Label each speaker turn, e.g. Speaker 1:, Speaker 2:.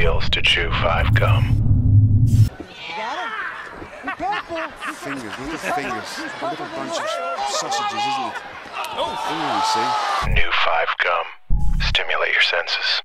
Speaker 1: feels to chew five gum.
Speaker 2: Fingers, little fingers, a little bunch of sausages, isn't it? Oh, see.
Speaker 1: New five gum. Stimulate your senses.